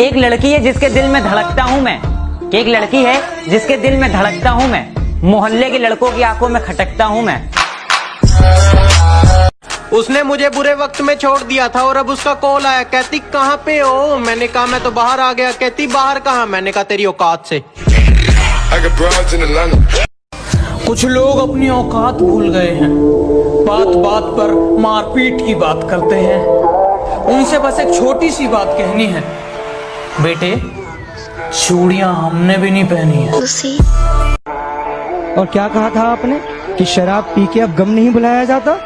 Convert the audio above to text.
एक लड़की है जिसके दिल में धड़कता हूँ मैं। एक लड़की है जिसके दिल में धड़कता हूँ मैं। मोहल्ले के लड़कों की आँखों में खटकता हूँ मैं। उसने मुझे बुरे वक्त में छोड़ दिया था और अब उसका कॉल आया। कहती कहाँ पे हो? मैंने कहा मैं तो बाहर आ गया। कहती बाहर कहा? मैंने कहा तेरी औकात से. कुछ लोग अपनी औकात भूल गए हैं। बात बात पर मारपीट की बात करते हैं। उनसे बस एक छोटी सी बात कहनी है। बेटे चूड़िया हमने भी नहीं पहनी है। और क्या कहा था आपने कि शराब पी के अब गम नहीं बुलाया जाता?